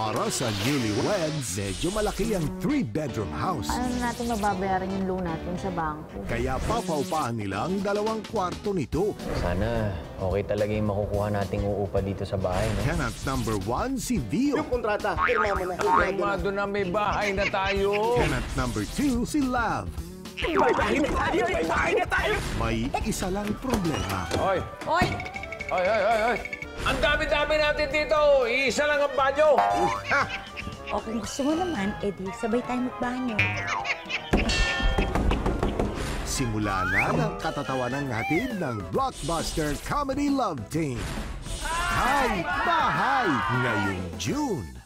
Para sa newlyweds, medyo malaki ang three-bedroom house. Paano natin mababayaran yung loan natin sa bangko? Kaya papaupahan nila ang dalawang kwarto nito. Sana okay talaga yung makukuha nating uupa dito sa bahay. No? Tenant number one, si Vio. kontrata, pirma mo na. Kalmado na may bahay na tayo. Tenant number two, si Lav. May isa lang problema. Hoy, Oy! hoy, hoy, hoy, hoy. Ang dami-dami natin dito. Isa lang ang banyo. O kung gusto mo naman, edi sabay tayo magbanyo. Simula na ng katatawanan natin ng Blockbuster Comedy Love Team. Hi! Bahay! Ngayong June.